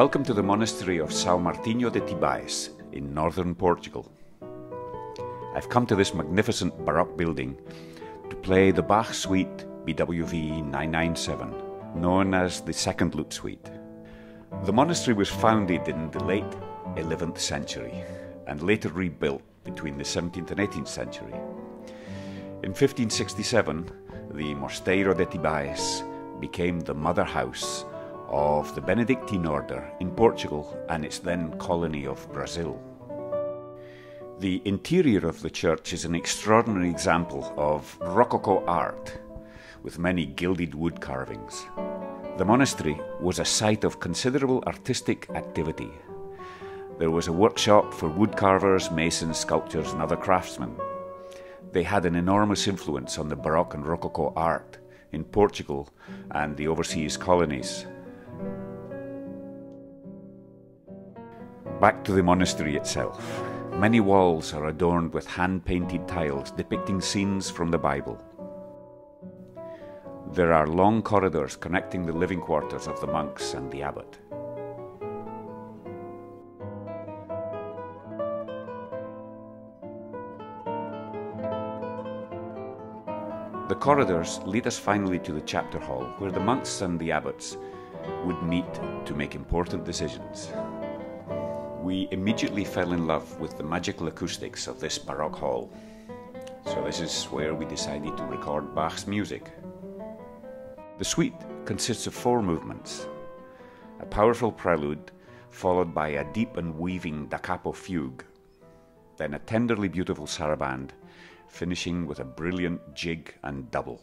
Welcome to the monastery of São Martinho de Tibães in northern Portugal. I've come to this magnificent Baroque building to play the Bach Suite BWV 997, known as the Second Lute Suite. The monastery was founded in the late 11th century and later rebuilt between the 17th and 18th century. In 1567, the Mosteiro de Tibães became the mother house of the Benedictine order in Portugal and its then colony of Brazil. The interior of the church is an extraordinary example of Rococo art, with many gilded wood carvings. The monastery was a site of considerable artistic activity. There was a workshop for woodcarvers, masons, sculptors, and other craftsmen. They had an enormous influence on the Baroque and Rococo art in Portugal and the overseas colonies. Back to the monastery itself. Many walls are adorned with hand painted tiles depicting scenes from the Bible. There are long corridors connecting the living quarters of the monks and the abbot. The corridors lead us finally to the chapter hall where the monks and the abbots would meet to make important decisions. We immediately fell in love with the magical acoustics of this Baroque hall. So, this is where we decided to record Bach's music. The suite consists of four movements a powerful prelude, followed by a deep and weaving da capo fugue, then a tenderly beautiful saraband, finishing with a brilliant jig and double.